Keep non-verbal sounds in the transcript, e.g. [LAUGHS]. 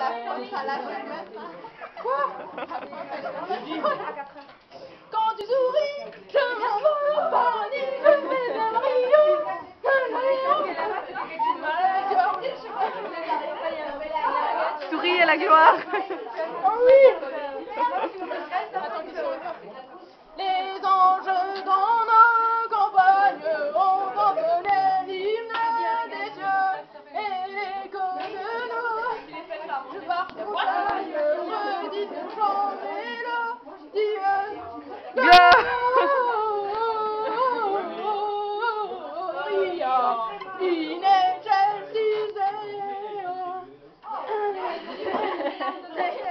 la faute à la jeunesse. Quoi Quand tu souris, je m'envole au paradis, je fais un rio. Souris à la gloire. Oh oui Yine çer size. [LAUGHS]